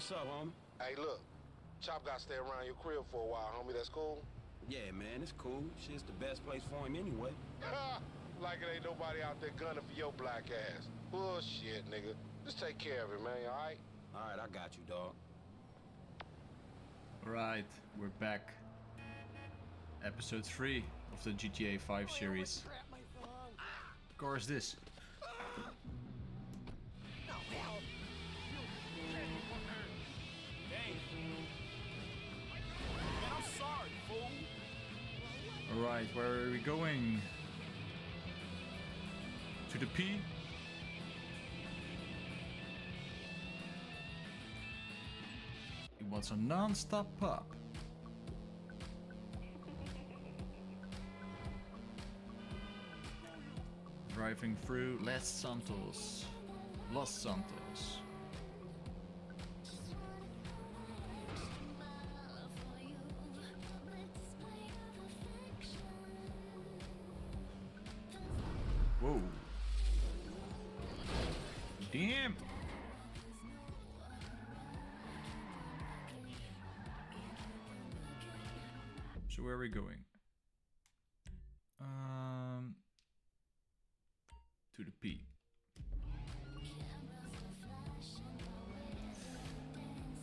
What's up, homie? Hey, look. Chop got to stay around your crib for a while, homie. That's cool? Yeah, man, it's cool. Shit's the best place for him anyway. like it ain't nobody out there gunning for your black ass. Bullshit, nigga. Just take care of it, man, all right? All right, I got you, dog. Right, we're back. Episode 3 of the GTA 5 series. Of course this. Alright, where are we going? To the P? It was a non-stop pop. Driving through Los Santos. Los Santos. Going? Um, to the P.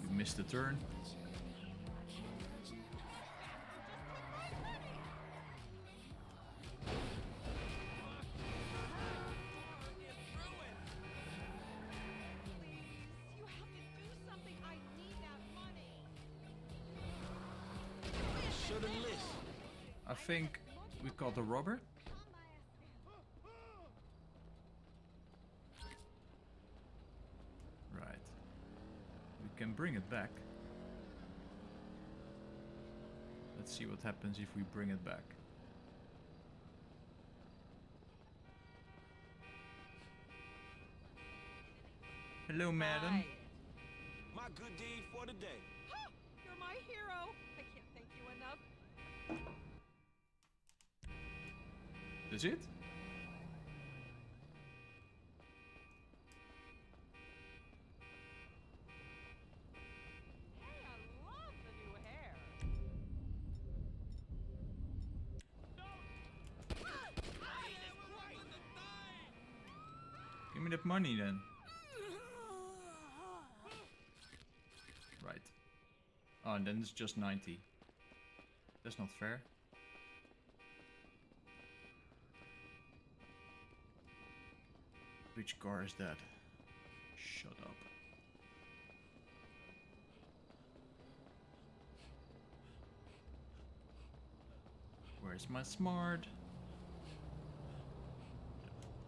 We missed the turn. Think we caught the robber. Right. We can bring it back. Let's see what happens if we bring it back. Hello, madam. My good deed for the day. That's it? Hey, I love the new hair. Give me that money then. Right. Oh, and then it's just 90. That's not fair. Which car is that? Shut up. Where's my smart?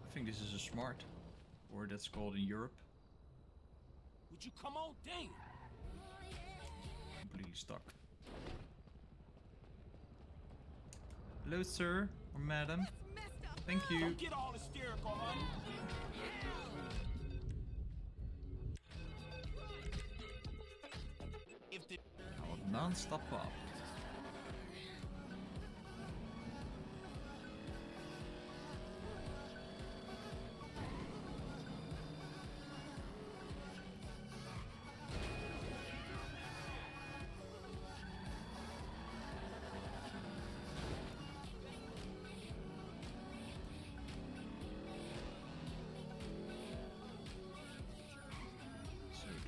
I think this is a smart. Or that's called in Europe. Would you come on? Damn. Completely stuck. Hello, sir or madam. Up. Thank you. Don't get all hysterical, honey. If the non-stop pop.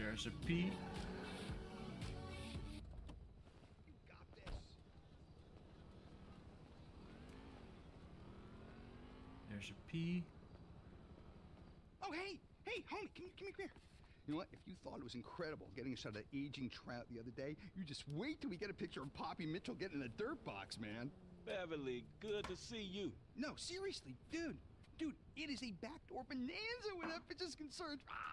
There's a P. There's a P. Oh, hey, hey, homie, come, come here. You know what? If you thought it was incredible getting a shot of that aging trout the other day, you just wait till we get a picture of Poppy Mitchell getting in a dirt box, man. Beverly, good to see you. No, seriously, dude. Dude, it is a backdoor bonanza where that bitch is concerned. Ah!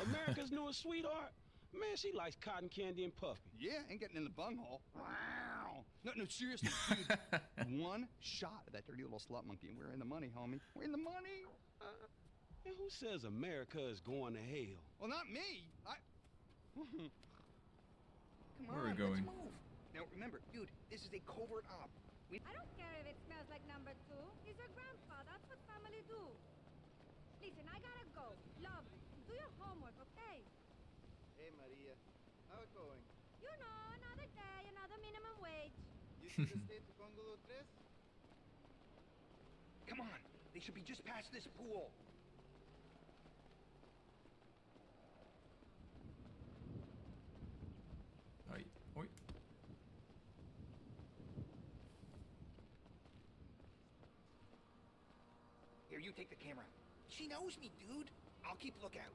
America's newest sweetheart. Man, she likes cotton candy and puppy. Yeah, ain't getting in the bunghole. Wow. No, no, seriously, dude. One shot of that dirty little slut monkey, and we're in the money, homie. We're in the money. Uh, and who says America is going to hell? Well, not me. I. Come Where are we going? let's move. Now remember, dude, this is a covert op. We I don't care if it smells like number two. He's your grandpa. That's what family do. Listen, I gotta go. Love, do your homework, okay? Hey, Maria. How it going? You know, another day, another minimum wage. You see the state of Bungalow 3? Come on, they should be just past this pool. Oi, oi. Here, you take the camera. She knows me, dude. I'll keep lookout.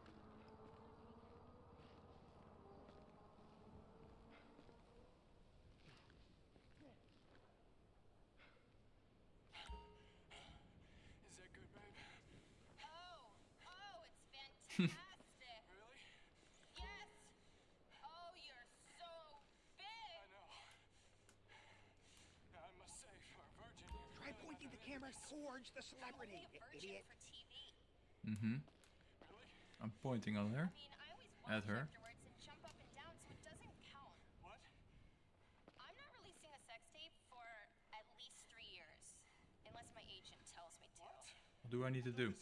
Camera the celebrity, you idiot. Mm-hmm. I'm pointing on her. I mean, I At her. and jump up and down, so it doesn't count. What? I'm not releasing a sex tape for at least three years, unless my agent tells me to. What do I need to do?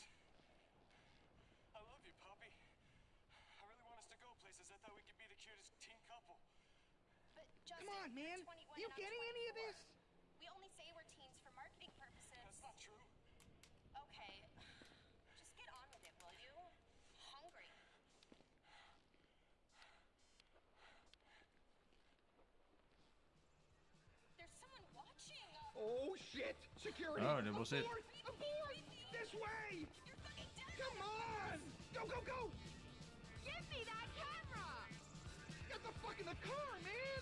I love you, Poppy. I really want us to go places. I thought we could be the cutest teen couple. But Justin, Come on, you're man. You getting any of this? Security! Oh, that was it. Abort! Abort! This way! You're fucking dead. Come on! Go, go, go! Give me that camera! Get the fuck in the car, man!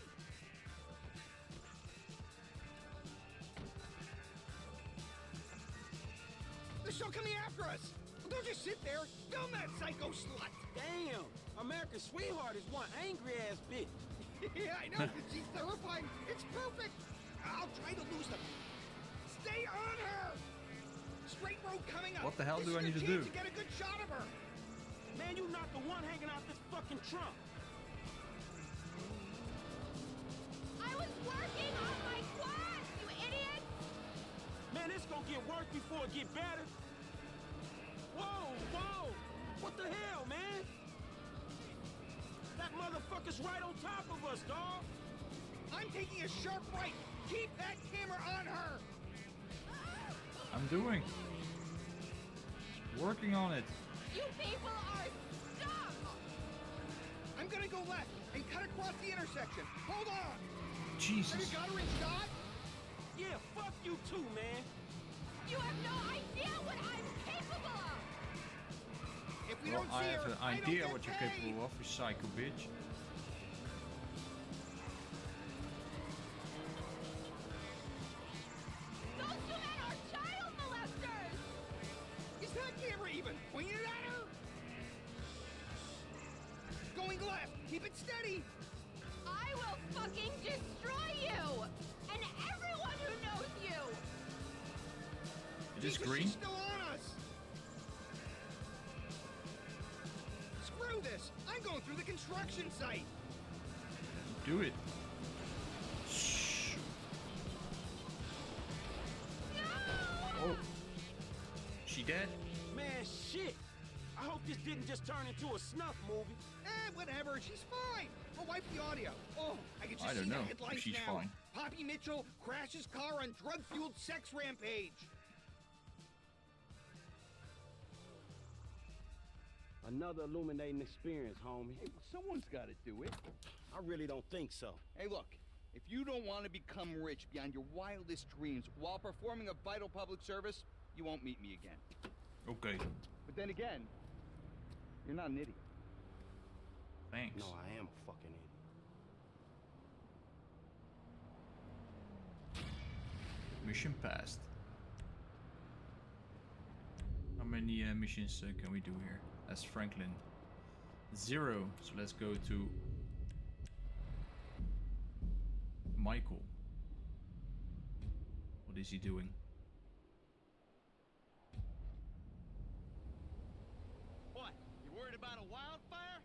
They're still coming after us! Don't just sit there! Film that psycho slut! Damn, American Sweetheart is one angry ass bitch. yeah, I know! She's terrifying! It's perfect! I'll try to lose them! Stay on her! Straight road coming up! What the hell This do I need to do? to get a good shot of her! Man, you not the one hanging out this fucking trunk. I was working on my quad, you idiot! Man, it's gonna get worse before it get better. Whoa, whoa! What the hell, man? That motherfucker's right on top of us, dog. I'm taking a sharp right! Keep that camera on her! I'm doing. Working on it. You people are dumb! I'm gonna go left and cut across the intersection. Hold on! Jesus. Have you got her in shot? Yeah, fuck you too, man. You have no idea what I'm capable of! If we Well, don't I see have her, an idea what you're paid. capable of, you psycho bitch. She dead? Man, shit. I hope this didn't just turn into a snuff movie. Eh, whatever. She's fine. I'll wipe the audio. Oh, I can just I don't see know the if headlines she's now. fine. Poppy Mitchell crashes car on drug-fueled sex rampage. Another illuminating experience, homie. Hey, someone's got to do it. I really don't think so. Hey, look. If you don't want to become rich beyond your wildest dreams while performing a vital public service, you won't meet me again. Okay. But then again, you're not an idiot. Thanks. No, I am a fucking idiot. Mission passed. How many uh, missions uh, can we do here? As Franklin. Zero. So let's go to Michael. What is he doing? What? You worried about a wildfire?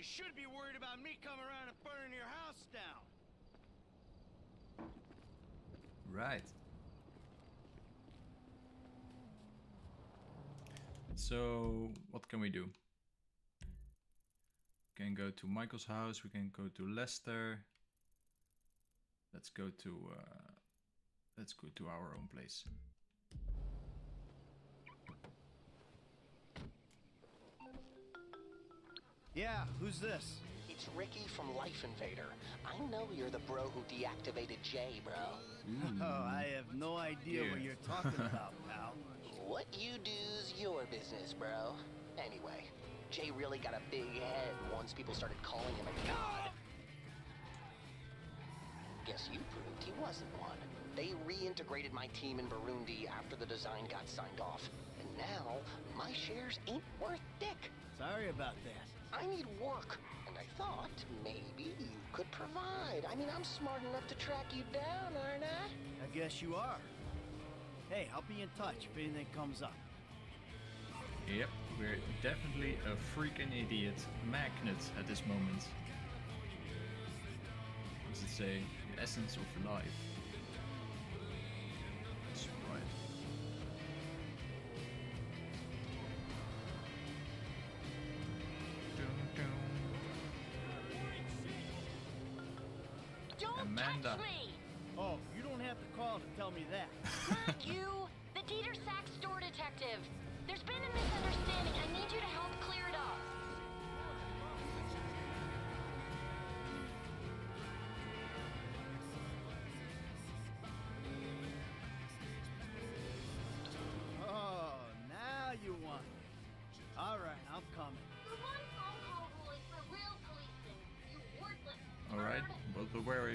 You should be worried about me coming around and burning your house down. Right. So, what can we do? We can go to Michael's house. We can go to Lester. Let's go to uh, let's go to our own place. Yeah, who's this? It's Ricky from Life Invader. I know you're the bro who deactivated Jay, bro. Oh, I have no idea what you're talking about, pal. What you do's your business, bro. Anyway, Jay really got a big head once people started calling him a god. Guess you proved he wasn't one. They reintegrated my team in Burundi after the design got signed off. And now, my shares ain't worth dick. Sorry about that. I need work, and I thought maybe you could provide. I mean, I'm smart enough to track you down, aren't I? I guess you are. Hey, I'll be in touch if anything comes up. Yep, we're definitely a freaking idiot magnet at this moment. What does it say? The essence of life. That's right. Amanda. touch me! Oh, you don't have to call to tell me that. Not you! The Didier Sachs store detective! There's been a misunderstanding. I need you to help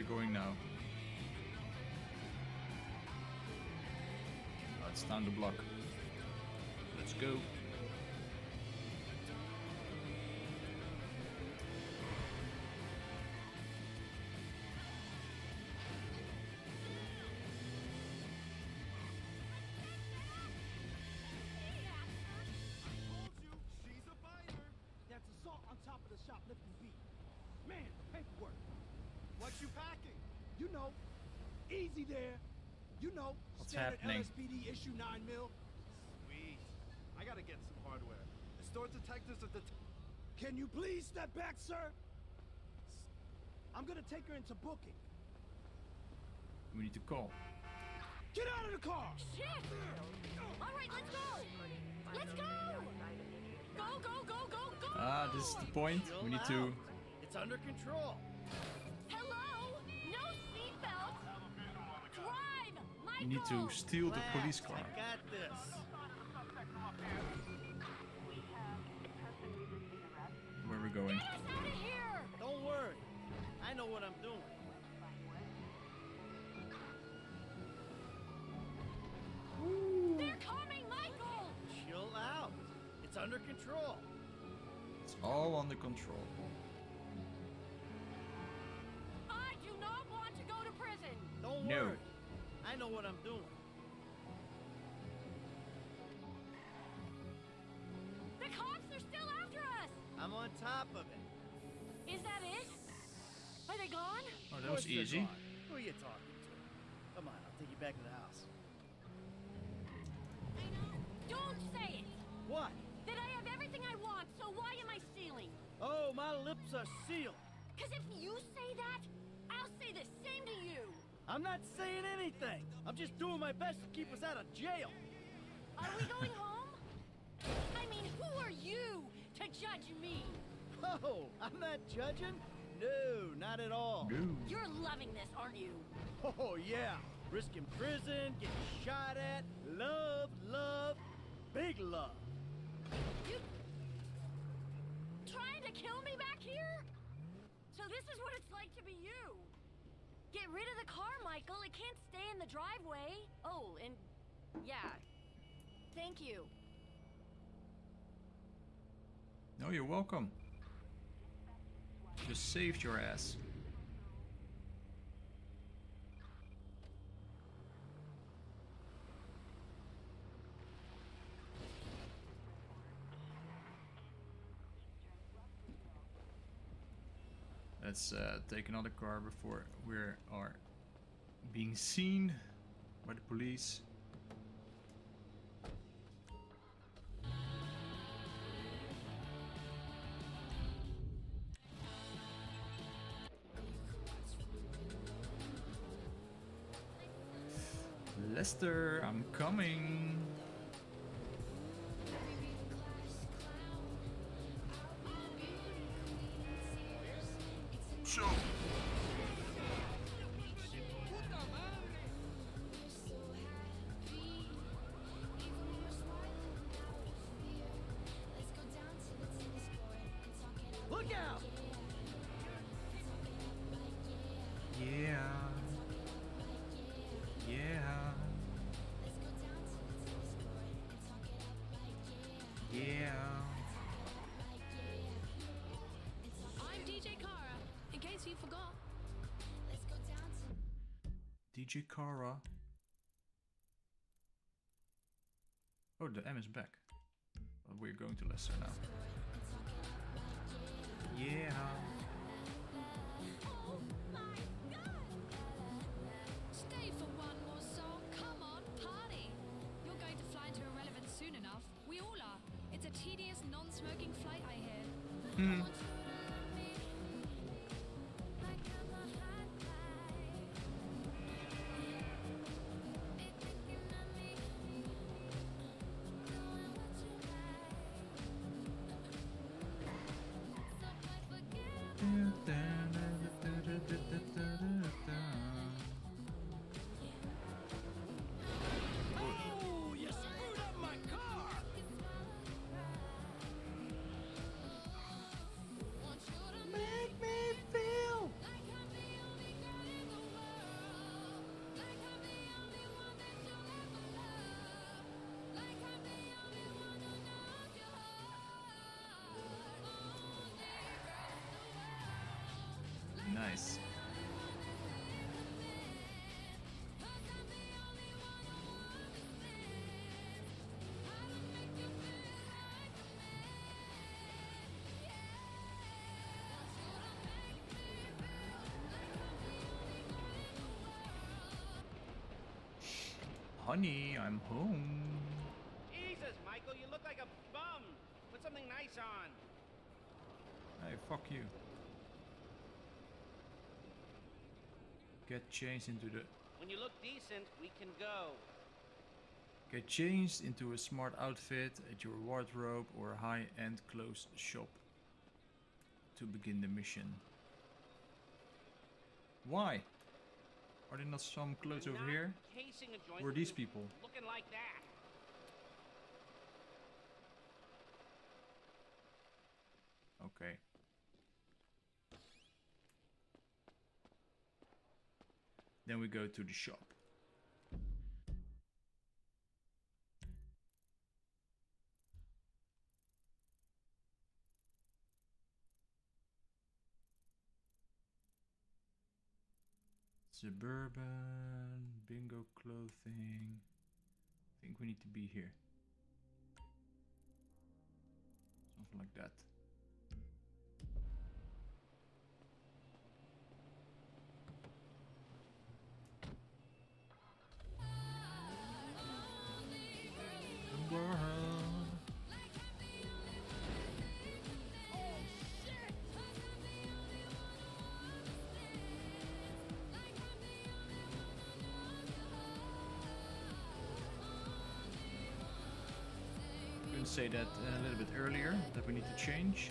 going now? It's down the block. Let's go. Easy there. You know, What's standard happening? LSPD issue 9 mil. Sweet. I gotta get some hardware. The store detectives at the. Can you please step back, sir? I'm gonna take her into booking. We need to call. Get out of the car! Shit! All right, let's go! Let's go! Go, go, go, go, go! Ah, this is the point. We need to. It's under control. Drive! Michael! We need to steal the police car. I got this. Where we're going. Get us out of here! Don't worry. I know what I'm doing. They're coming, Michael! Chill out. It's under control. It's all under control. I do not want to go to prison! Don't No. worry. I know what I'm doing. The cops are still after us! I'm on top of it. Is that it? Are they gone? Oh, that was easy. gone. Who are you talking to? Come on, I'll take you back to the house. I know. Don't say it! What? That I have everything I want, so why am I stealing? Oh, my lips are sealed. Because if you say that, I'll say the same to you! I'm not saying anything. I'm just doing my best to keep us out of jail. Are we going home? I mean, who are you to judge me? Oh, I'm not judging. No, not at all. No. You're loving this, aren't you? Oh, yeah. Risking prison, getting shot at. Love, love, big love. You trying to kill me back here? So this is what it's like to be you. Get rid of the car, Michael. It can't stay in the driveway. Oh, and yeah. Thank you. No, you're welcome. Just saved your ass. Let's uh, take another car before we are being seen by the police. Lester, I'm coming. DJ Kara. Oh, the M is back. But we're going to Lester now. Yeah. Stay for one more song. Come on, party. You're going to fly into irrelevance soon enough. We all are. It's a tedious, non-smoking flight, I hear. Oh, Nice. Honey, I'm home. Jesus, Michael, you look like a bum. Put something nice on. Hey, fuck you. Get changed into the When you look decent, we can go. Get changed into a smart outfit at your wardrobe or high-end clothes shop to begin the mission. Why? Are there not some clothes over here? Who are these people? Looking like that. Okay. Then we go to the shop. Suburban, Binco clothing. I think we need to be here. Something like that. Say that a little bit earlier that we need to change.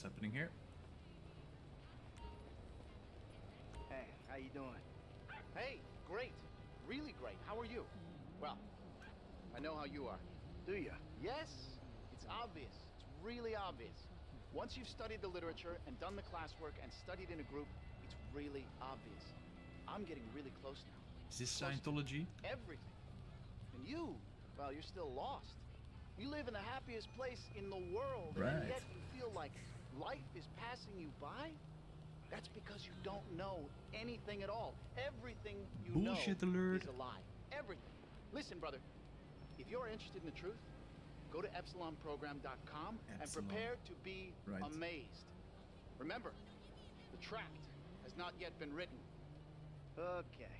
What's happening here. Hey, how you doing? Hey, great. Really great. How are you? Well, I know how you are. Do you? Yes. It's obvious. It's really obvious. Once you've studied the literature and done the classwork and studied in a group, it's really obvious. I'm getting really close now. Is this Scientology? Everything. And you, well, you're still lost. You live in the happiest place in the world, Right. and yet you feel like life is passing you by? That's because you don't know anything at all. Everything you Bullshit know alert. is a lie. Everything. Listen, brother, if you're interested in the truth, go to epsilonprogram.com and prepare to be Right. amazed. Remember, the tract has not yet been written. Okay.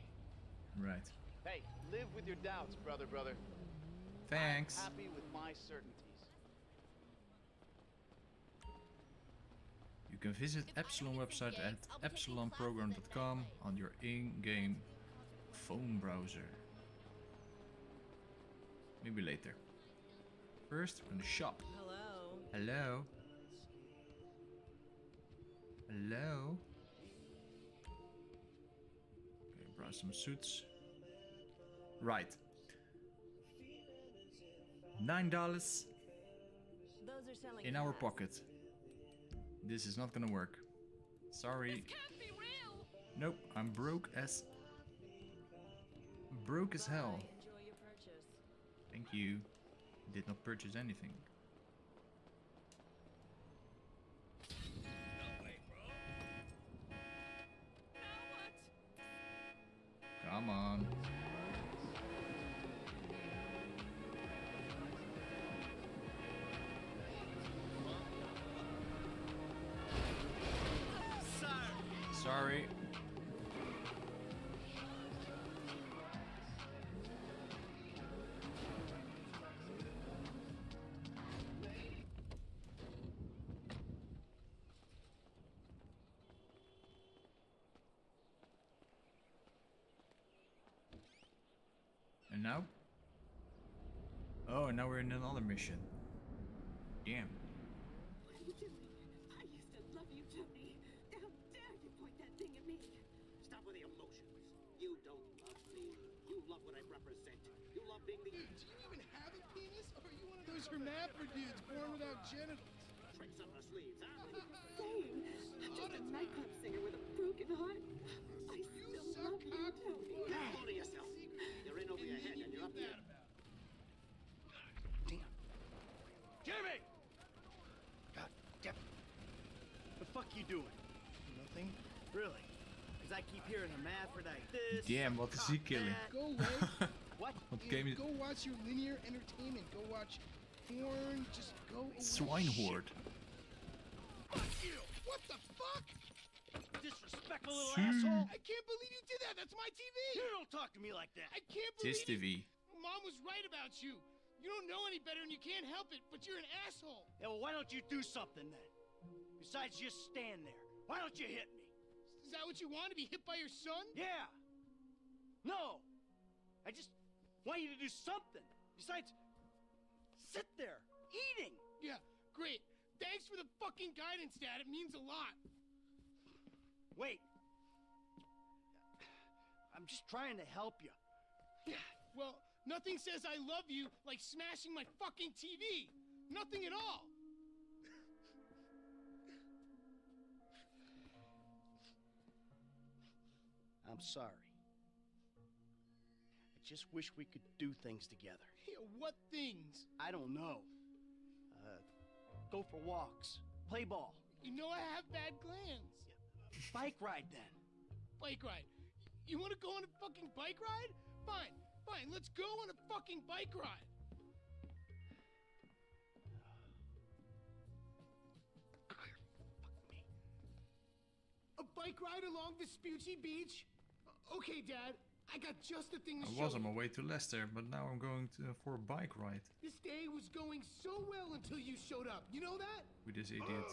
Right. Hey, live with your doubts, brother, brother. Thanks. I'm happy with my certainties. Can visit Epsilon website at epsilonprogram.com on your in-game phone browser. Maybe later. First, we're gonna shop. Hello. Hello. Hello. Okay, browse some suits. Right. Nine dollars Those are selling in our fast. pocket. This is not gonna work. Sorry. Nope, I'm broke as broke as hell. Enjoy your purchase. Thank you. Did not purchase anything. Come on. And now? Oh, and now we're in another mission. Damn. What are you doing? I used to love you, Tony. How dare you point that thing at me? Stop with the emotions. You don't love me. You love what I represent. You love being the. Do you even have a penis? Or are you one of those hermaphrodites born without genitals? Tricks up the sleeves, huh? Same. I'm just a nightclub singer with a broken heart. I still love you, Tony. Hold to yourself. You're in over your head and you're up there. Jimmy! God damn it. The fuck you doing? Nothing? Really? Because I keep hearing hermaphrodite this. Damn, what is he killing? Go away. What? What game is Go watch your linear entertainment. Go watch porn. Just go away. Swinehorde? Fuck you! What the fuck? Disrespectful little See? asshole! I can't believe you did that. That's my TV. You don't talk to me like that. I can't believe This TV. you. Mom was right about you. You don't know any better and you can't help it, but you're an asshole. Yeah, well, why don't you do something then? Besides just stand there. Why don't you hit me? Is that what you want to be hit by your son? Yeah. No. I just want you to do something. Besides, sit there eating. Yeah, great. Thanks for the fucking guidance, Dad. It means a lot. Wait. I'm just trying to help you. Yeah, well, nothing says I love you like smashing my fucking TV. Nothing at all. I'm sorry. I just wish we could do things together. Yeah, what things? I don't know. Uh, go for walks, play ball, You know I have bad glands. bike ride then. Bike ride. You want to go on a fucking bike ride? Fine, fine. Let's go on a fucking bike ride. A bike ride along Vespucci Beach? Uh, Okay, Dad. I got just the thing to I show was on my way to Lester, but now I'm going to, for a bike ride This day was going so well until you showed up. You know that? with this idiot. Ugh.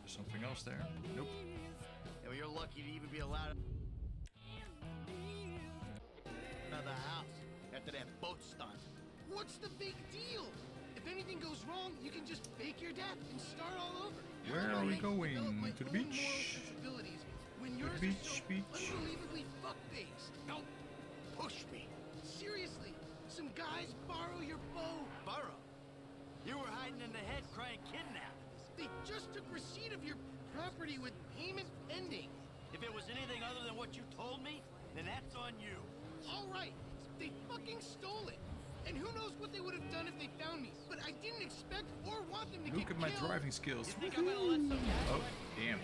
There's something else there. Nope. Yeah, well, you're lucky to even be allowed another house after that boat stunt. What's the big deal? If anything goes wrong, you can just fake your death and start all over. Where are we going? To the Own moral beach? sensibilities when To yours the are beach, so beach. unbelievably fuck-based. Don't push me. Seriously, some guys borrow your bow. Borrow? You were hiding in the head crying kidnap. They just took receipt of your property with payment pending. If it was anything other than what you told me, then that's on you. All right, they fucking stole it. And who knows what they would have done if they found me. But I didn't expect or want them to Look get at my driving skills. You think I'm let some Oh, damn.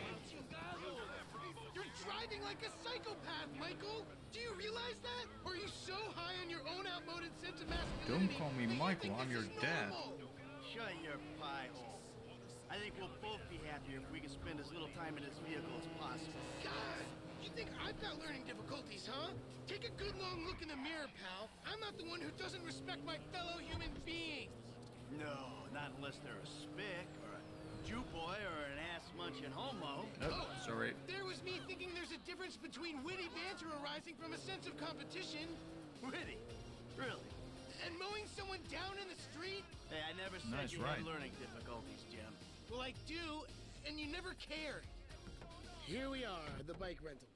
You're driving like a psychopath, Michael! Do you realize that? Or are you so high on your own outmoded sense of masculinity? Don't call me that you Michael, I'm your dad. Shut your pie hole. I think we'll both be happier if we can spend as little time in this vehicle as possible. God, you think I've got learning difficulties, huh? Take a good long look in the mirror, pal. I'm not the one who doesn't respect my fellow human beings. No, not unless they're a spick or a Jew boy or an ass-munching homo. Oh, sorry. There was me thinking there's a difference between witty banter arising from a sense of competition Witty? Really? and mowing someone down in the street. Hey, I never said Nice you ride. had learning difficulties, Jim. Well, I do, and you never cared. Here we are, the bike rental place.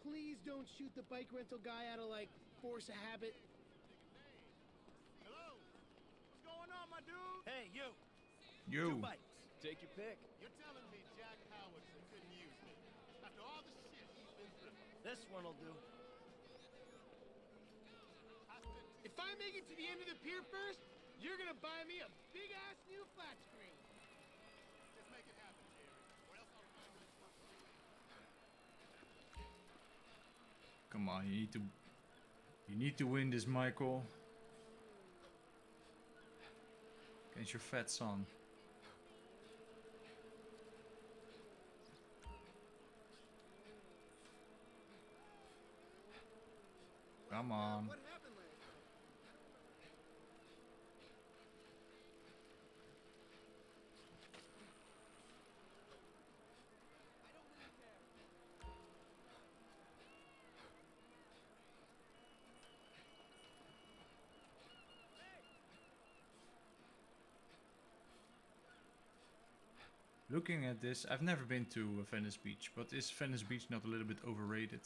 Please don't shoot the bike rental guy out of, like, force of habit. Hello? What's going on, my dude? Hey, you. You. Two bikes. Take your pick. You're telling me Jack Howardson couldn't use me after all the shit he's been through. This one'll do. If I make it to the end of the pier first, you're gonna buy me a big-ass new flat Come on, you need to You need to win this, Michael. Against your fat son. Come on. Looking at this, I've never been to Venice Beach, but is Venice Beach not a little bit overrated?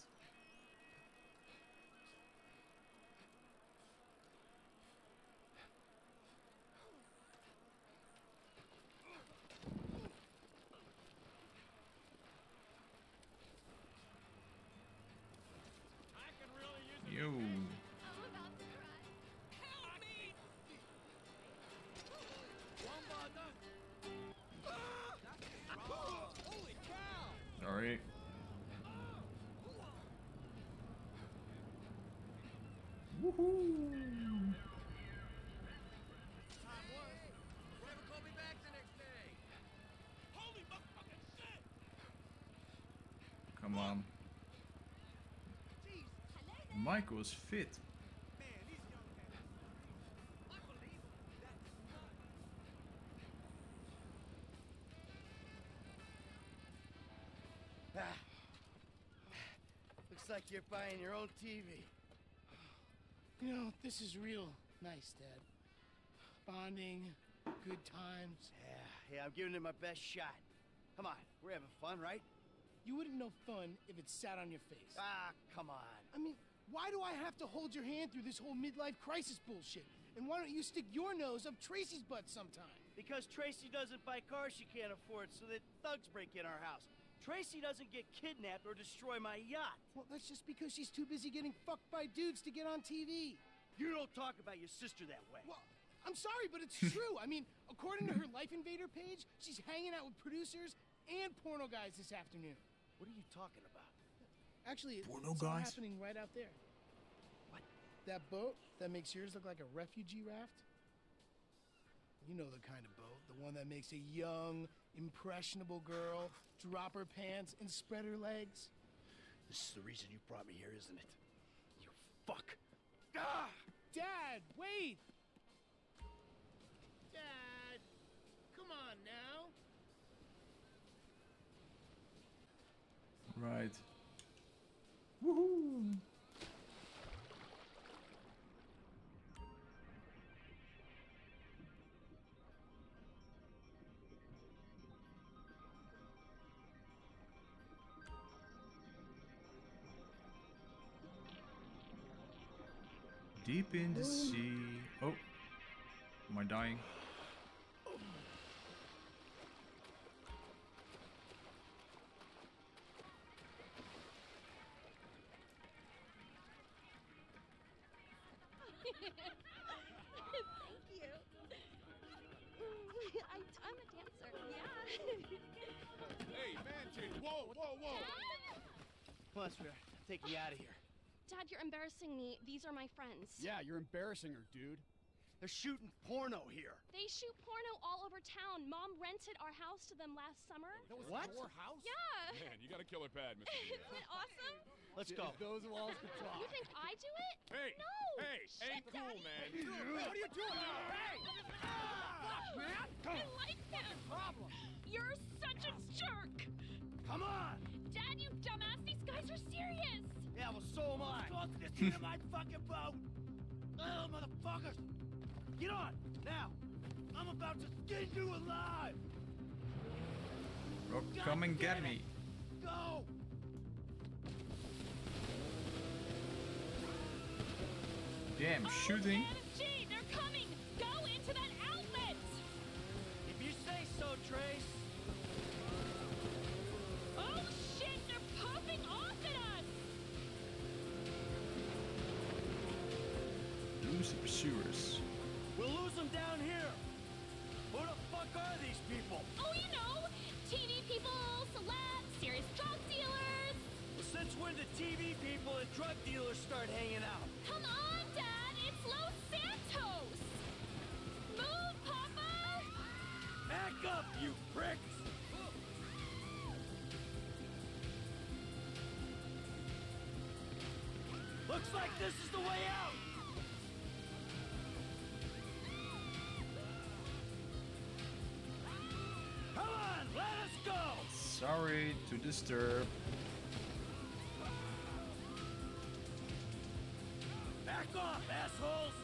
Michael is fit. Man, these young cats. Unbelievable. That's nuts. Ah. Looks like you're buying your own TV. You know, this is real nice, Dad. Bonding, good times. Yeah, yeah, I'm giving it my best shot. Come on, we're having fun, right? You wouldn't know fun if it sat on your face. Ah, come on. I mean, why do I have to hold your hand through this whole midlife crisis bullshit? And why don't you stick your nose up Tracey's butt sometime? Because Tracey doesn't buy cars she can't afford so that thugs break in our house. Tracey doesn't get kidnapped or destroy my yacht. Well, that's just because she's too busy getting fucked by dudes to get on TV. You don't talk about your sister that way. Well, I'm sorry, but it's true. I mean, according to her Life Invader page, she's hanging out with producers and porno guys this afternoon. What are you talking about? Actually, it- Porno it's all guys? happening right out there. What? That boat that makes yours look like a refugee raft? You know the kind of boat, the one that makes a young, impressionable girl drop her pants and spread her legs. This is the reason you brought me here, isn't it? You fuck. Ah! Dad, wait! Dad, come on now. Right. Deep in the sea. Oh, am I dying? Thank you. I, I'm a dancer. Yeah. Hey, man, chick, whoa, whoa, whoa. Come on, sweetheart. Take me out of here. Dad, you're embarrassing me. These are my friends. Yeah, you're embarrassing her, dude. They're shooting porno here. They shoot porno all over town. Mom rented our house to them last summer. That was What? your house? Yeah. Man, you got a killer pad, Mr. Isn't it awesome? Let's go. Those walls could talk. You think I do it? Hey, No. hey, Shit, ain't cool, Daddy. man. What are you doing? Hey! Fuck, man. I like him. Problem. You're such a jerk. Come on. Dad, you dumbass. These guys are serious. Yeah, well, so am I. Go to this dynamite fucking boat. Oh, motherfuckers. Get on, now. I'm about to skin you alive. Oh, God come and get damn me. Go. Damn, oh, shooting. MFG, they're coming. Go into that outlet. If you say so, Trace. Lose the pursuers. We'll lose them down here. Who the fuck are these people? Oh, you know, TV people, celebs, serious drug dealers. Well, since when did TV people and drug dealers start hanging out? Come on, Dad, it's Los Santos. Move, Papa. Back up, you pricks! Looks like this is the way out! Sorry to disturb. Back off, assholes!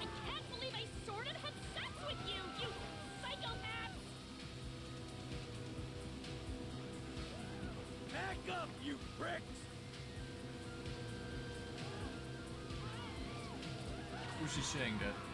I can't believe I sort of had sex with you, you psychopath. Back up, you pricks! Who's he saying that?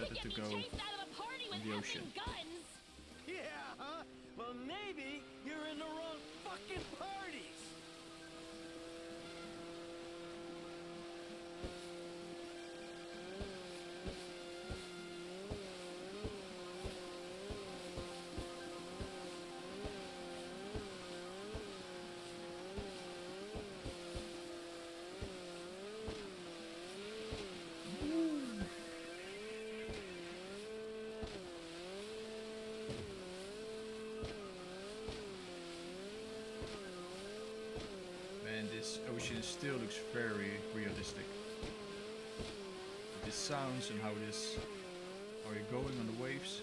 Better to go in the ocean. guns. Yeah, huh? Well, maybe you're in the wrong fucking parties. Man, this ocean still looks very realistic. The sounds and how this how you're going on the waves.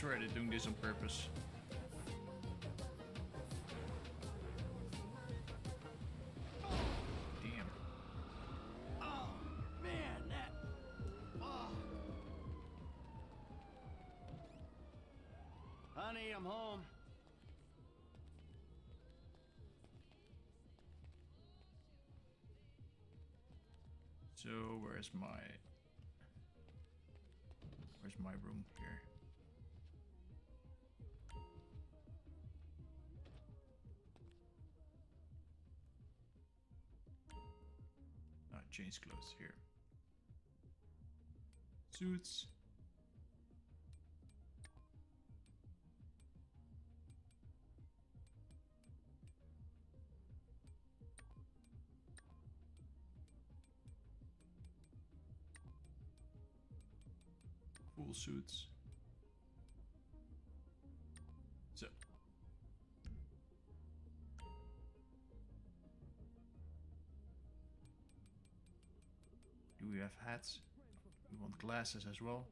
swear they're doing this on purpose. Damn. Oh, man, that. Oh. Honey, I'm home. So where's my where's my room here? Change clothes here. Suits. Full suits. Have hats? We want glasses as well.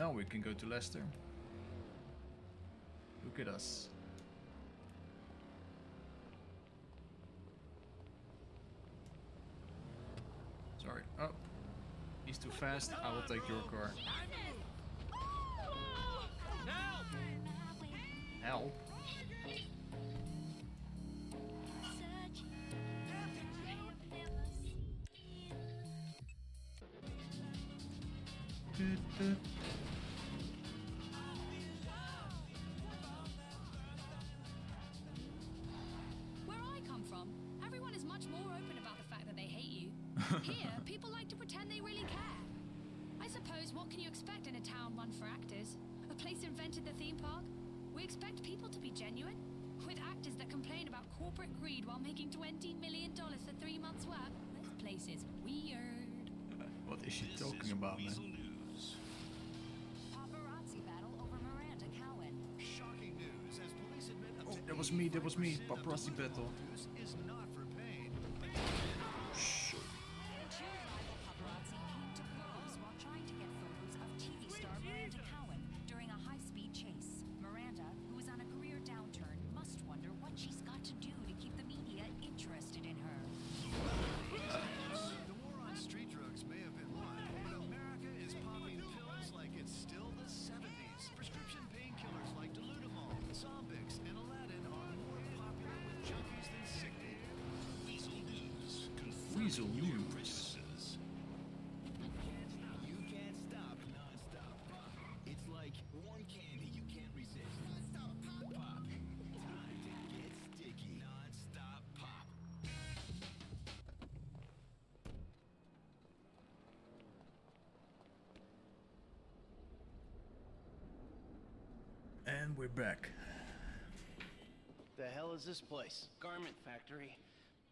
Now we can go to Lester. Look at us. Sorry. Oh. He's too fast. I will take your car. Help? What can you expect in a town run for actors? A place invented the theme park? We expect people to be genuine? With actors that complain about corporate greed while making $20 million for three months' work? places. Weird. What is she talking about, man? Paparazzi battle over Miranda Cowan. Shocking news as police admit Oh, that was me, that was me. 80% of Paparazzi the battle. Non-stop pop. And we're back. The hell is this place? Garment factory.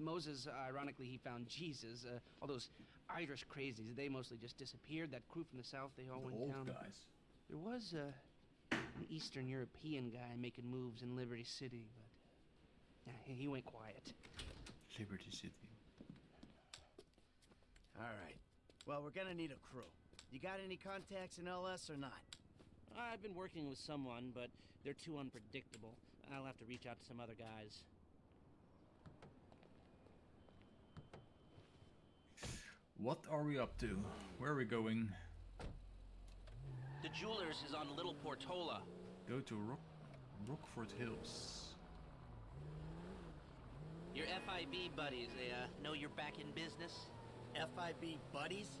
Moses, uh, ironically, he found Jesus. Uh, all those Irish crazies, they mostly just disappeared. That crew from the south, they all The went old down. guys. There was uh, an Eastern European guy making moves in Liberty City, but uh, yeah, he went quiet. Liberty City. All right. Well, we're gonna need a crew. You got any contacts in LS or not? I've been working with someone, but they're too unpredictable. I'll have to reach out to some other guys. What are we up to? Where are we going? The jeweler's is on Little Portola. Go to Rock Rockford Hills. Your FIB buddies, they uh, know you're back in business? FIB buddies?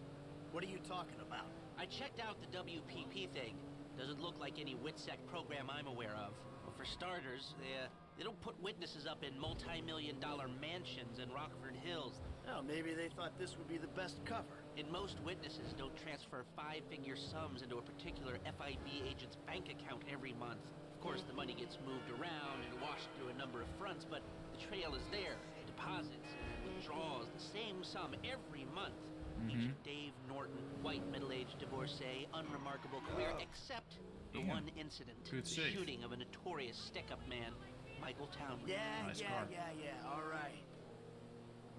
What are you talking about? I checked out the WPP thing. Doesn't look like any WITSEC program I'm aware of. Well, for starters, they, uh, they don't put witnesses up in multi-million dollar mansions in Rockford Hills. Oh, maybe they thought this would be the best cover. And most witnesses don't transfer five-figure sums into a particular FIB agent's bank account every month. Of course, the money gets moved around and washed through a number of fronts, but the trail is there. Deposits, withdrawals, the same sum every month. Mhm. Dave Norton, white middle-aged divorcee, unremarkable career, except the Damn. one incident, Good the save. shooting of a notorious stick-up man, Michael Townley. Yeah, Nice yeah, car. yeah, yeah. All right.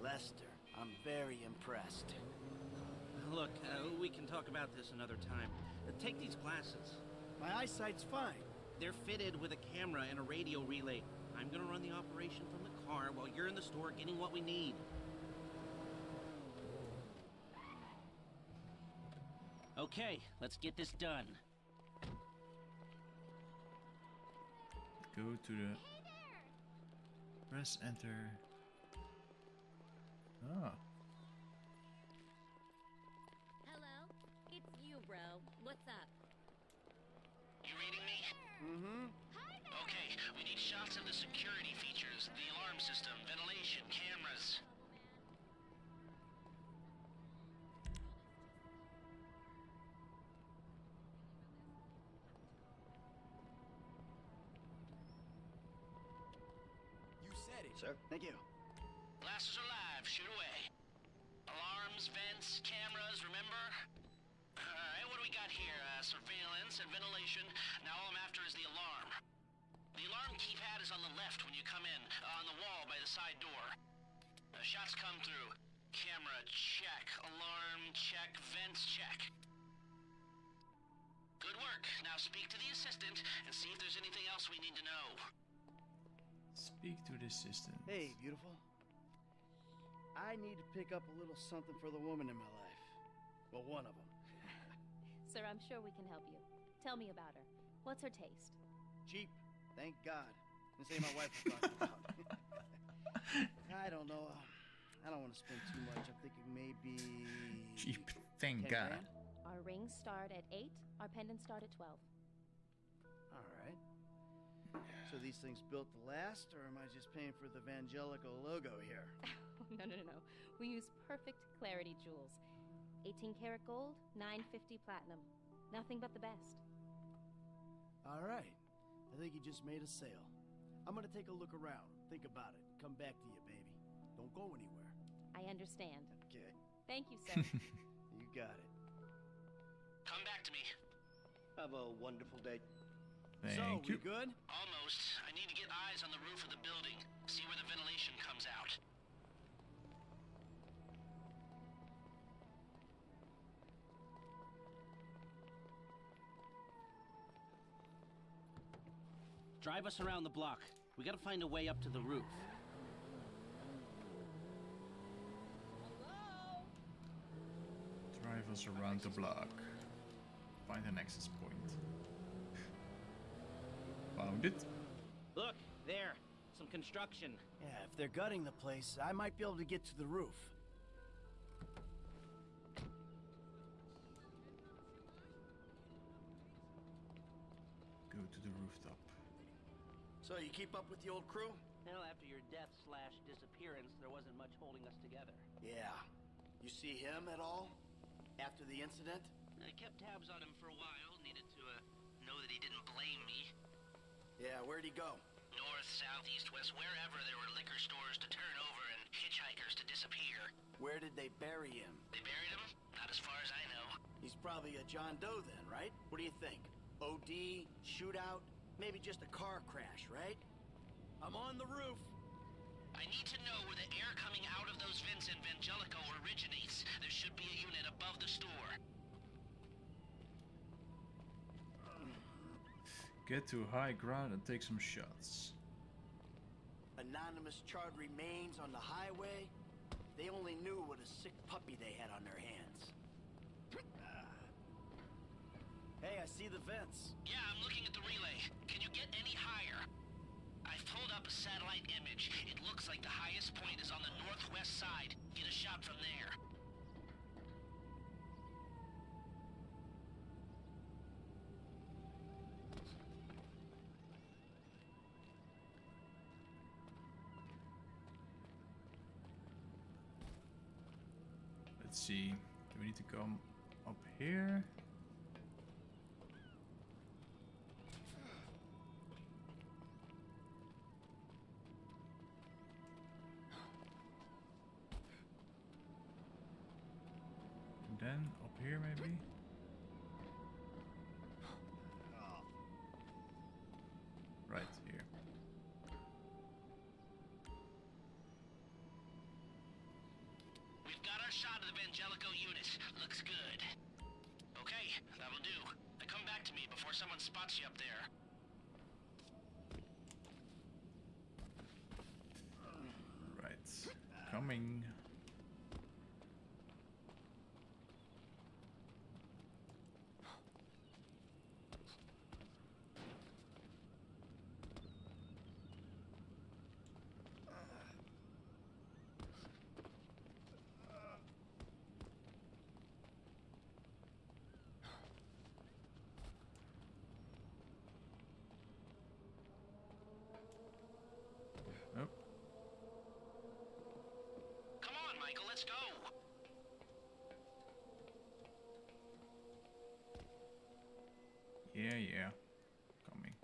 Lester, I'm very impressed. Look, uh, we can talk about this another time. Uh, take these glasses. My eyesight's fine. They're fitted with a camera and a radio relay. I'm gonna run the operation from the car while you're in the store getting what we need. Okay, let's get this done. Go to the. Press enter. Ah. Hello? It's you, bro. What's up? You reading me? Mm-hmm. Okay, we need shots of the security features, the alarm system, ventilation, cameras. You said it. Sir, thank you. Glasses are live, shoot away. Alarms, vents, cameras, remember? Alright, what do we got here? Uh, surveillance and ventilation. Now all I'm after is the alarm. The alarm keypad is on the left when you come in, uh, on the wall by the side door. Uh, shots come through. Camera check. Alarm check. Vents check. Good work. Now speak to the assistant and see if there's anything else we need to know. Speak to the assistant. Hey, beautiful. I need to pick up a little something for the woman in my life. Well, one of them. Sir, I'm sure we can help you. Tell me about her. What's her taste? Cheap. Thank God. This ain't my wife we're talking about. I don't know. I don't want to spend too much. I'm thinking maybe. Cheap. Thank 10 God. grand? Our rings start at 8, our pendants start at 12. All right. So these things built to last, or am I just paying for the Vangelico logo here? no, no, no, no. We use perfect clarity jewels. 18 karat gold, 950 platinum. Nothing but the best. All right. I think you just made a sale. I'm gonna take a look around, think about it, come back to you, baby. Don't go anywhere. I understand. Okay. Thank you, sir. You got it. Come back to me. Have a wonderful day. Thank so, you. we good? Almost. I need to get eyes on the roof of the building. See where the ventilation comes out. Drive us around the block. We gotta find a way up to the roof. Drive us around the block. Find an access point. Found it. Look, there. Some construction. Yeah, if they're gutting the place, I might be able to get to the roof. Go to the rooftop. So, you keep up with the old crew? Well, after your death slash disappearance, there wasn't much holding us together. Yeah. You see him at all? After the incident? I kept tabs on him for a while. Needed to uh, know that he didn't blame me. Yeah, where'd he go? North, south, east, west, wherever there were liquor stores to turn over and hitchhikers to disappear. Where did they bury him? They buried him? Not as far as I know. He's probably a John Doe then, right? What do you think? OD, shootout, maybe just a car crash, right? I'm on the roof. I need to know where the air coming out of those vents in Vangelico originates. There should be a unit above the store. Get to high ground and take some shots. Anonymous charred remains on the highway. They only knew what a sick puppy they had on their hands. Hey, I see the vents. Yeah, I'm looking at the relay. Can you get any higher? I've pulled up a satellite image. It looks like the highest point is on the northwest side. Get a shot from there. Let's see. Do we need to come up here? Shot of the Vangelico unit. Looks good. Okay, that'll do. Now come back to me before someone spots you up there. Right. Coming. Yeah, yeah. Coming.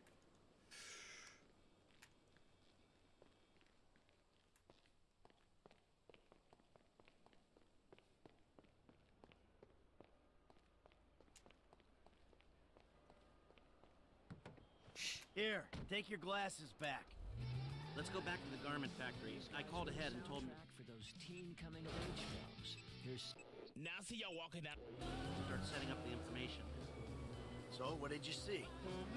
Here, take your glasses back. Let's go back to the garment factories. I called ahead and told them. for those teen coming of age films. Here's Now see y'all walking out. Start setting up the information. So, what did you see?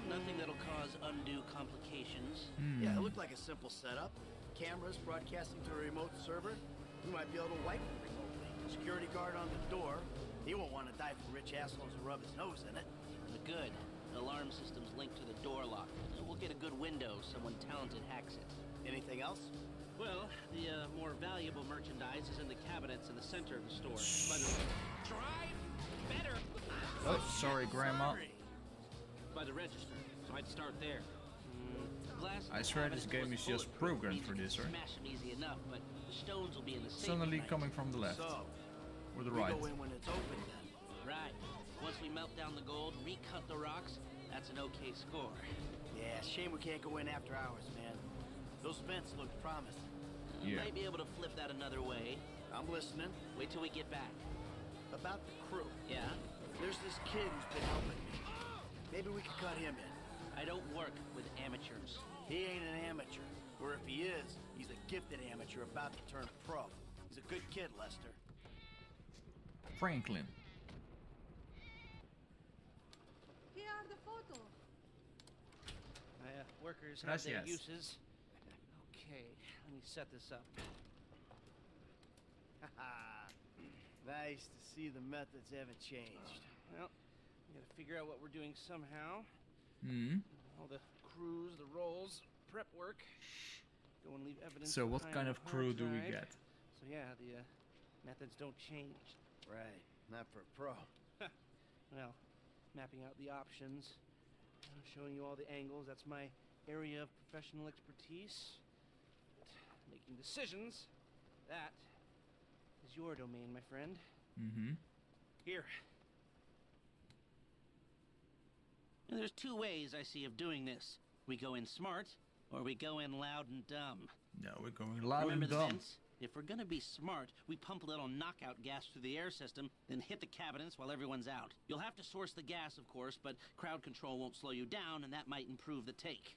Nothing that'll cause undue complications. Yeah, it looked like a simple setup. Cameras broadcasting to a remote server. We might be able to wipe it remotely. Security guard on the door. He won't want to die for rich assholes who rub his nose in it. The good. The alarm system's linked to the door lock. We'll get a good window. Someone talented hacks it. Anything else? Well, the uh, more valuable merchandise is in the cabinets in the center of the store. By the drive better. Oh, sorry, Grandma. By the register, so I'd start there. Mm, I swear this game is just programmed for this, right? Smash them easy enough, but the stones will be in the safe. Suddenly coming from the left. So, Or the right. go in when it's open. Right. Once we melt down the gold, recut the rocks, that's an okay score. Yeah, shame we can't go in after hours, man. Those vents look promising. We Might be able to flip that another way. I'm listening. Wait till we get back. About the crew. Yeah? There's this kid who's been helping me. Maybe we could cut him in. I don't work with amateurs. He ain't an amateur. Or if he is, he's a gifted amateur about to turn pro. He's a good kid, Lester. Franklin. Here are the photos. My uh, workers have their uses. Okay, let me set this up. nice to see the methods haven't changed. Well, we gotta figure out what we're doing somehow. Hmm. All the crews, the rolls, prep work. Go and leave evidence. So what kind of crew do we get? So yeah, the uh, methods don't change. Right, not for a pro. Well, mapping out the options, uh, showing you all the angles. That's my area of professional expertise. Making decisions. That is your domain, my friend. Mm-hmm. Here. Now, there's two ways I see of doing this. We go in smart, or we go in loud and dumb. No, we're going loud Remember and the dumb. vents? If we're gonna be smart, we pump a little knockout gas through the air system, then hit the cabinets while everyone's out. You'll have to source the gas, of course, but crowd control won't slow you down, and that might improve the take.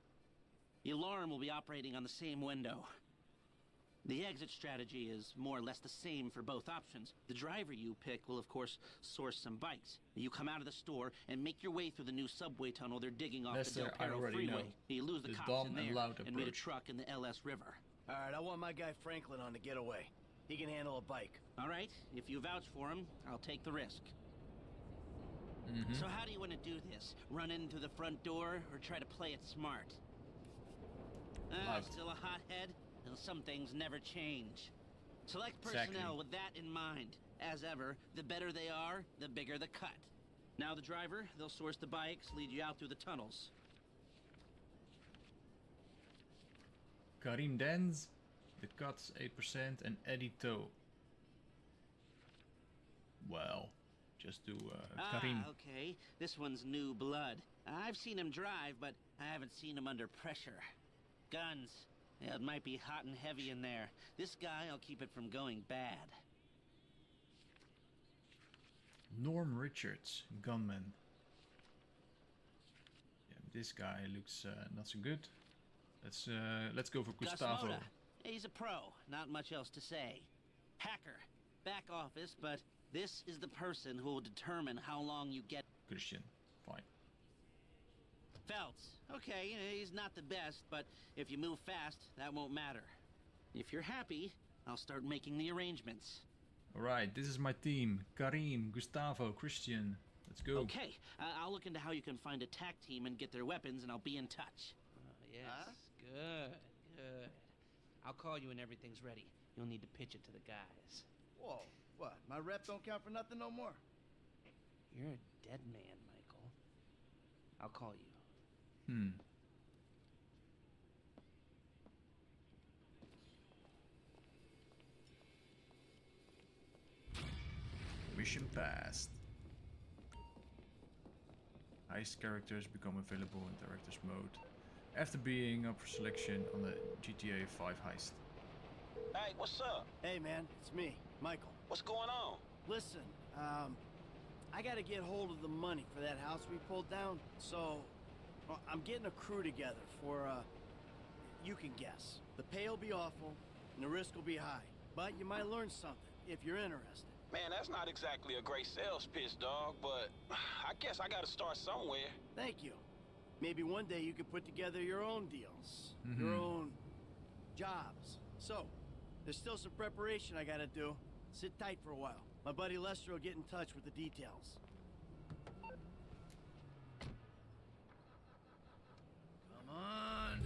The alarm will be operating on the same window. The exit strategy is more or less the same for both options. The driver you pick will, of course, source some bikes. You come out of the store and make your way through the new subway tunnel they're digging off Lester, the Del I Perro already freeway. know. You lose the, The cops dumb in and there loud and meet a truck in the LS River. All right, I want my guy Franklin on the getaway. He can handle a bike. All right, if you vouch for him, I'll take the risk. Mm-hmm. So how do you want to do this? Run in through the front door or try to play it smart? Ah, Loud. still a hothead? and some things never change. Select Exactly. personnel with that in mind. As ever, the better they are, the bigger the cut. Now the driver, they'll source the bikes, lead you out through the tunnels. Karim Denz, the cuts 8%, and Eddie Toh. Well, just do uh, Karim. Ah, okay. This one's new blood. I've seen him drive, but I haven't seen him under pressure. Guns. Yeah, it might be hot and heavy in there. This guy, I'll keep it from going bad. Norm Richards, gunman. Yeah, this guy looks uh, not so good. Let's uh, let's go for Gus Gustavo. He's a pro. Not much else to say. Hacker. Back office, but this is the person who will determine how long you get. Christian, fine. Feltz. Okay, he's not the best, but if you move fast, that won't matter. If you're happy, I'll start making the arrangements. All right, this is my team: Karim, Gustavo, Christian. Let's go. Okay, uh, I'll look into how you can find a tac team and get their weapons, and I'll be in touch. yes, good, good. I'll call you when everything's ready. You'll need to pitch it to the guys. Whoa, what? My rep don't count for nothing no more. You're a dead man, Michael. I'll call you. Hmm. Mission passed. Heist characters become available in Director's mode after being up for selection on the GTA 5 heist. Hey, what's up? Hey man, it's me, Michael. What's going on? Listen, um, I gotta get hold of the money for that house we pulled down, so uh, I'm getting a crew together for, uh, you can guess. The pay will be awful, and the risk will be high, but you might learn something if you're interested. Man, that's not exactly a great sales pitch, dog, but I guess I gotta start somewhere. Thank you. Maybe one day you could put together your own deals, your Mhm. own jobs. So, there's still some preparation I gotta do. Sit tight for a while. My buddy Lester will get in touch with the details. On.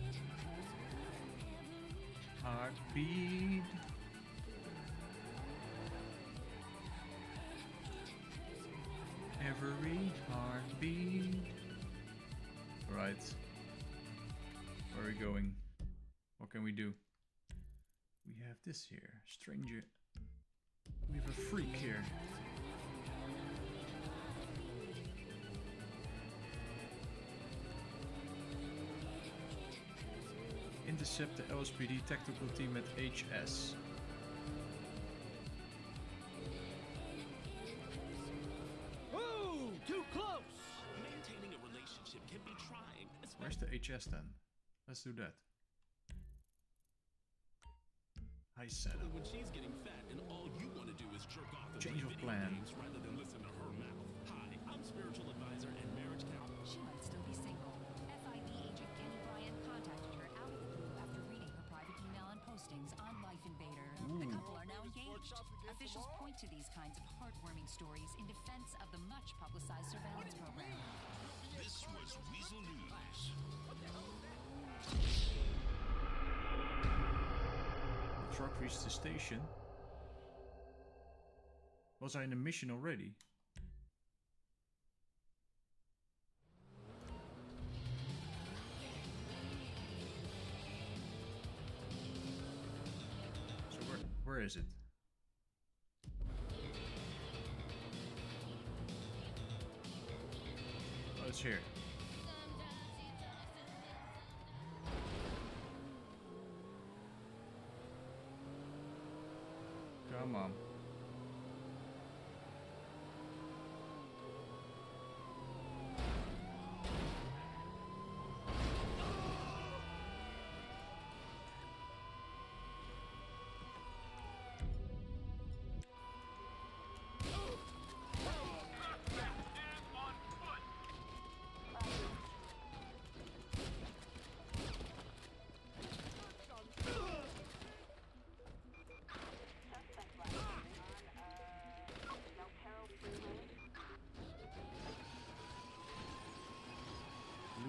Heartbeat. Every heartbeat. Right. Where are we going? What can we do? We have this here. Stranger. We have a freak here. Intercept the LSPD tactical team at HS. Ooh, too close! Maintaining a relationship can be trying. Where's the HS then? Let's do that. High setup. When she's getting fat and all you want to do is jerk off and Change of plan. rather than listen to Officials to these kinds of heartwarming stories in defense of the much publicized surveillance program. This was Weazel News. The truck reached the station. Was I in a mission already? So where, where is it? Here.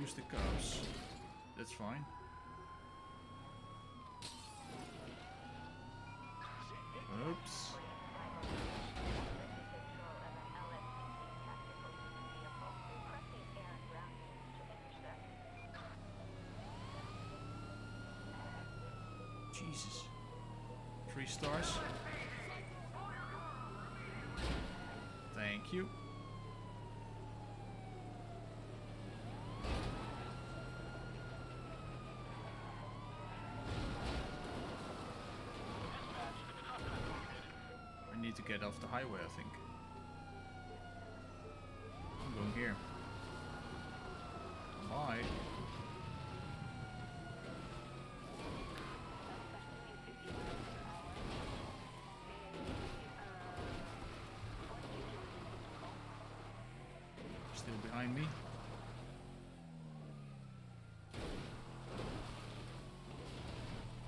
Lose the cops. That's fine. Oops. Jesus. Three stars. Thank you. To get off the highway, I think. I'm going here. Bye. Still behind me.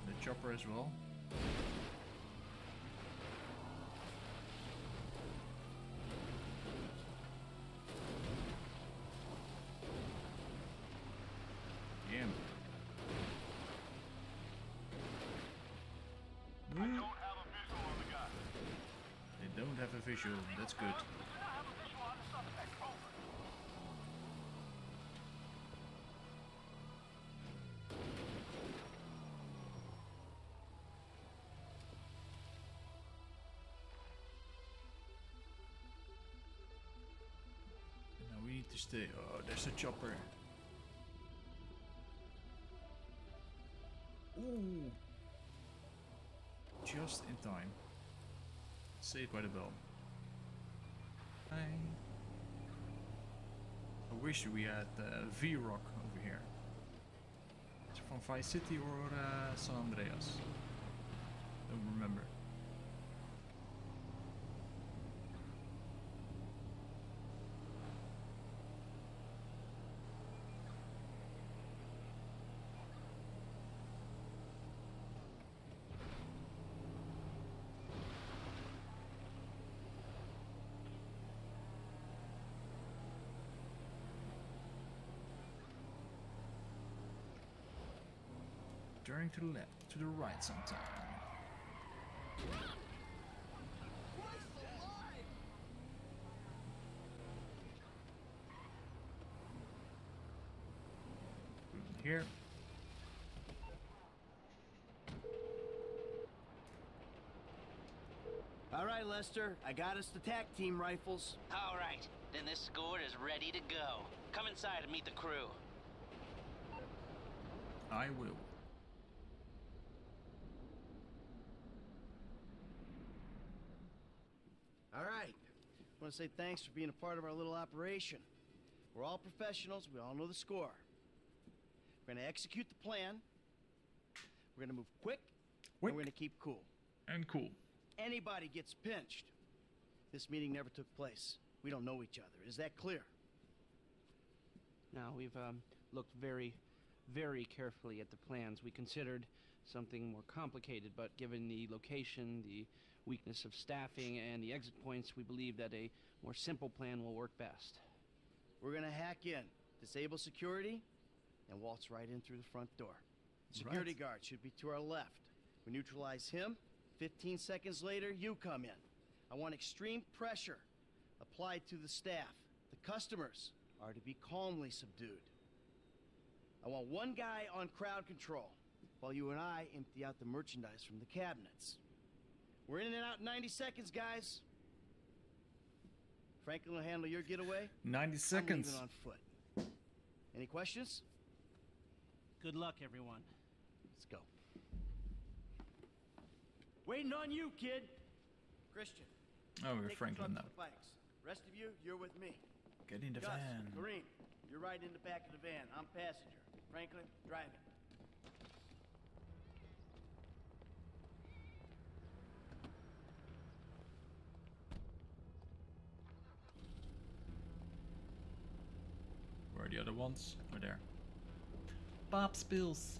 The chopper as well. Visual, that's good. Just the oh, there's a chopper. Ooh. Just in time. Saved by the bell. I, I wish we had uh, V-Rock over here. From Vice City or uh, San Andreas? Don't remember. To the left, to the right sometime. Here. All right, Lester. I got us the tac team rifles. All right, then this score is ready to go. Come inside and meet the crew. I will. All right. I want to say thanks for being a part of our little operation. We're all professionals. We all know the score. We're going to execute the plan. We're going to move quick. Quick. And we're going to keep cool. And cool. Anybody gets pinched. This meeting never took place. We don't know each other. Is that clear? Now, we've um, looked very, very carefully at the plans. We considered something more complicated, but given the location, the weakness of staffing, and the exit points, we believe that a more simple plan will work best. We're going to hack in, disable security, and waltz right in through the front door. Security guard should be to our left. We neutralize him. 15 seconds later, you come in. I want extreme pressure applied to the staff. The customers are to be calmly subdued. I want one guy on crowd control while you and I empty out the merchandise from the cabinets. We're in and out in 90 seconds, guys. Franklin will handle your getaway. 90 I'm seconds. on foot. Any questions? Good luck, everyone. Let's go. Waiting on you, kid. Christian. Oh, we're take Franklin the now. truck to the bikes. Rest of you, you're with me. Get in the Gus, van. Kareem, you're riding in the back of the van. I'm passenger. Franklin, driving. The other ones? Over there. Pop spills.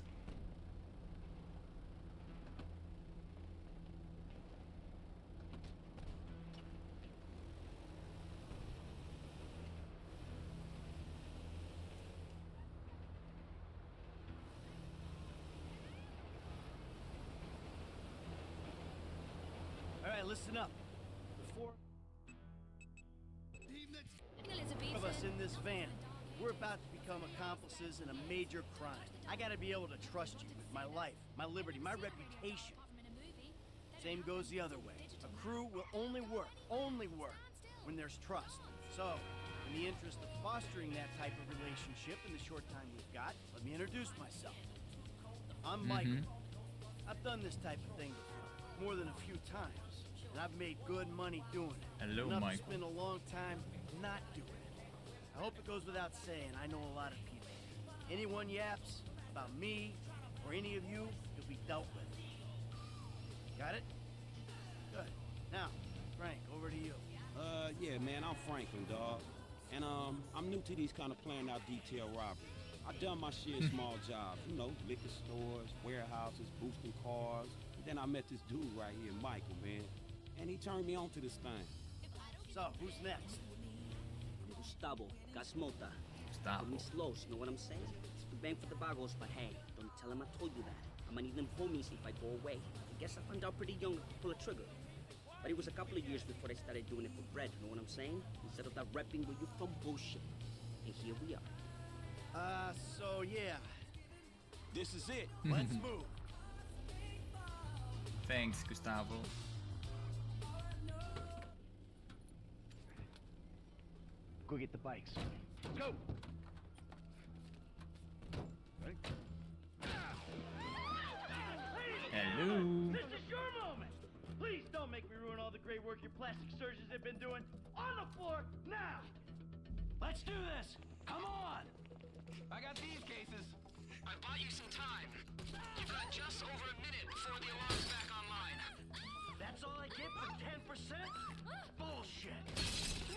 Accomplices in a major crime. I gotta be able to trust you with my life, my liberty, my reputation. Same goes the other way. A crew will only work, only work, when there's trust. So, in the interest of fostering that type of relationship in the short time we've got, let me introduce myself. I'm mm-hmm. Michael. I've done this type of thing before, more than a few times, and I've made good money doing it. Hello, Enough Michael. to spend a long time not doing it. I hope it goes without saying, I know a lot of people. Anyone yaps about me or any of you, you'll be dealt with. Got it? Good. Now, Frank, over to you. Uh, yeah, man, I'm Franklin, dog. And, um, I'm new to these kind of planned out detail robberies. I done my share of small jobs, you know, liquor stores, warehouses, boosting cars. And then I met this dude right here, Michael, man. And he turned me on to this thing. So, who's next? Gustavo, Gasmota. Gustavo. Call me Slows, know what I'm saying? It's the bang for the Vagos, but hey, don't tell him I told you that. I'm gonna need them homies if I go away. I guess I found out pretty young to pull a trigger. But it was a couple of years before I started doing it for bread, you know what I'm saying? Instead of that repping where you from bullshit. And here we are. Uh, so yeah. This is it. Let's move. Thanks, Gustavo. Go get the bikes. Go! Hello. This is your moment! Please don't make me ruin all the great work your plastic surgeons have been doing. On the floor, now! Let's do this! Come on! I got these cases. I bought you some time. You've got just over a minute before the alarm's back online. That's all I get for 10%? Bullshit!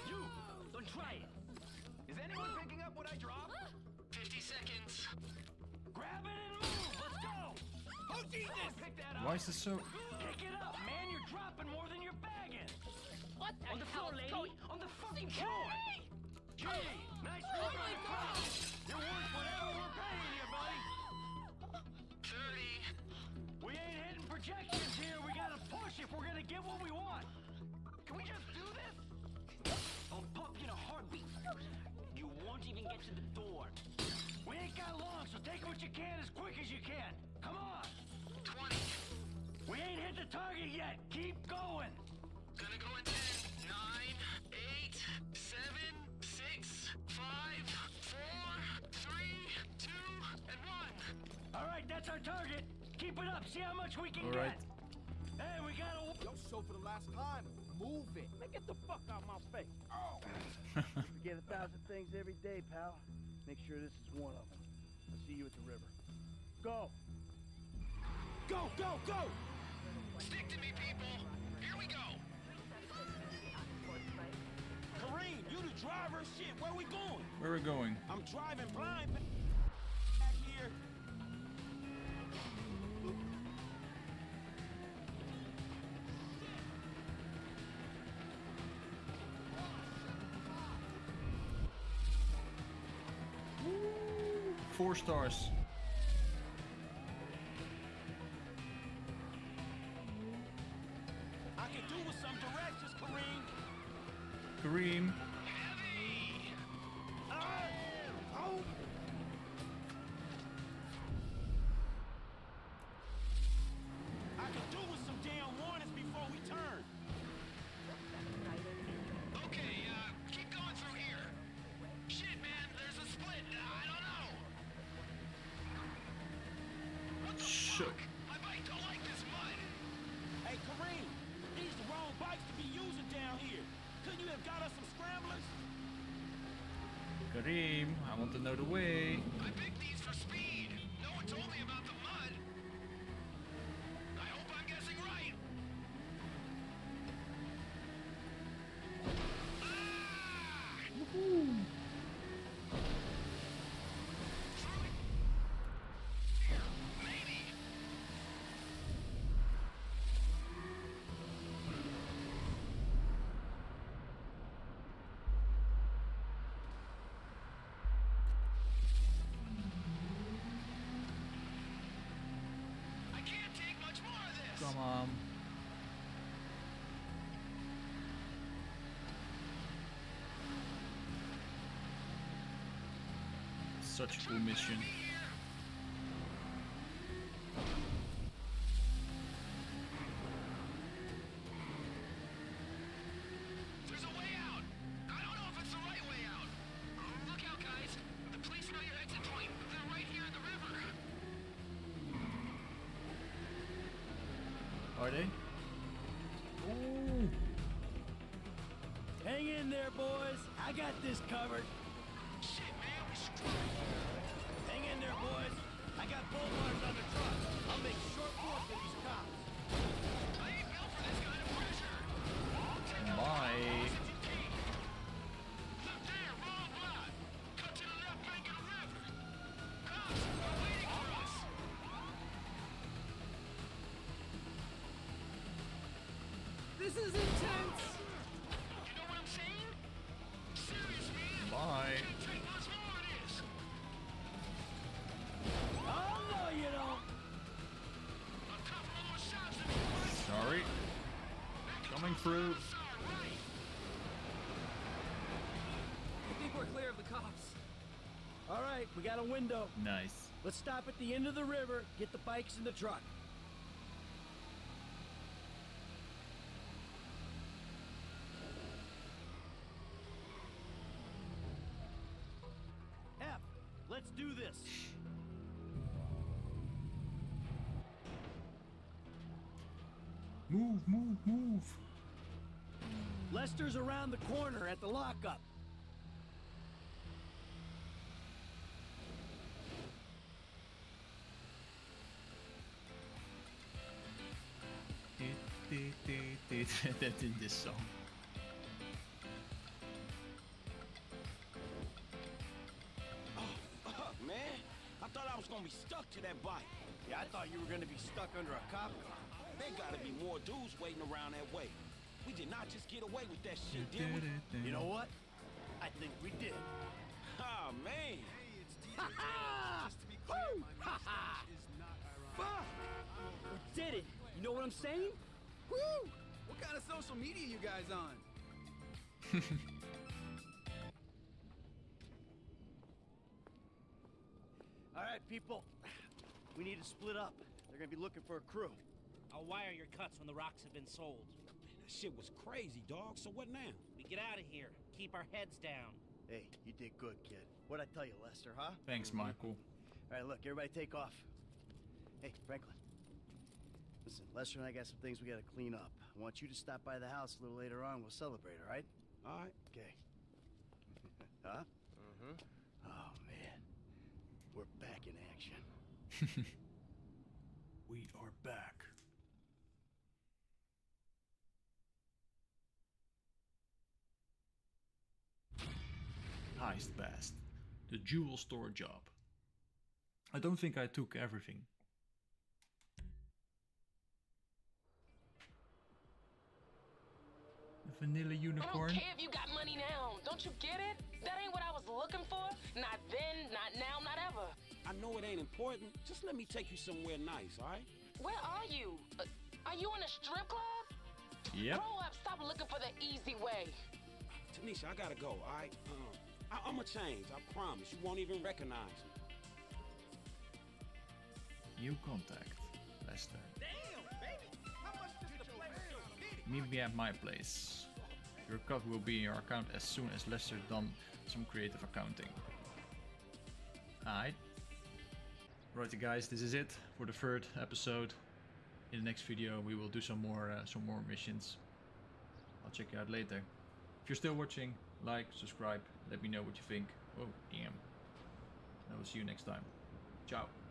You! Don't try it! Is anyone picking up what I dropped? 50 seconds. Grab it and move! Let's go! Oh, Jesus! Pick that up! Why is this so... Pick it up, man! You're dropping more than you're bagging! What the On the hell floor, is lady! going- On the fucking floor! Gee! Nice Oh work my on the oh crowd! You're worth whatever we're paying you, buddy! 30. We ain't hitting projections here. We gotta push if we're gonna get what we want. Can we just do this? I'll pump you in a heartbeat. You won't even get to the door. We ain't got long, so take what you can as quick as you can. Come on. 20. We ain't hit the target yet. Keep going. Gonna go in 10, 9, 8, 7, 6, 5, 4, 3, 2, and 1. All right, that's our target. Keep it up. See how much we can All right. get. Hey, we gotta. Yo, show for the last time. Move it. Man, get the fuck out of my face. Oh. Forget a thousand things every day, pal. Make sure this is one of them. I'll see you at the river. Go. Go, go, go! Stick to me, people. Here we go. Kareem, you the driver? Shit, where we going? Where are we going? I'm driving blind Four stars. Such a cool mission. Coming through. I think we're clear of the cops. All right, we got a window. Nice. Let's stop at the end of the river, get the bikes in the truck. The corner at the lockup. That in this song. Fuck, man. I thought I was gonna be stuck to that bike. Yeah, I thought you were gonna be stuck under a cop car. There gotta be more dudes waiting around that way. We did not just get away with that shit, did we? You know what? I think we did. Oh, man. Ha ha! Woo! Ha ha! Fuck! We did it! You know what I'm saying? Woo! What kind of social media you guys on? All right, people. We need to split up. They're gonna be looking for a crew. I'll wire your cuts when the rocks have been sold. That shit was crazy, dog. So what now? We get out of here. Keep our heads down. Hey, you did good, kid. What'd I tell you, Lester, huh? Thanks, Michael. All right, look, everybody take off. Hey, Franklin. Listen, Lester and I got some things we gotta clean up. I want you to stop by the house a little later on. We'll celebrate, all right? All right. Okay. huh? Mm-hmm. Oh, man. We're back in action. we are back. Heist Bast. The jewel store job. I don't think I took everything. The vanilla unicorn. I don't care if you got money now. Don't you get it? That ain't what I was looking for. Not then, not now, not ever. I know it ain't important. Just let me take you somewhere nice, all right? Where are you? Uh, are you in a strip club? Yep. Grow up. Stop looking for the easy way. Tanisha, I gotta go, all right? Um, I- I'ma change, I promise. You won't even recognize me. New contact. Lester. Damn, baby! How much does the place Meet me at my place. Your cut will be in your account as soon as Lester done some creative accounting. Alright. Right guys, this is it for the third episode. In the next video we will do some more uh, some more missions. I'll check you out later. If you're still watching, like, subscribe, let me know what you think. Oh damn. I will see you next time. Ciao.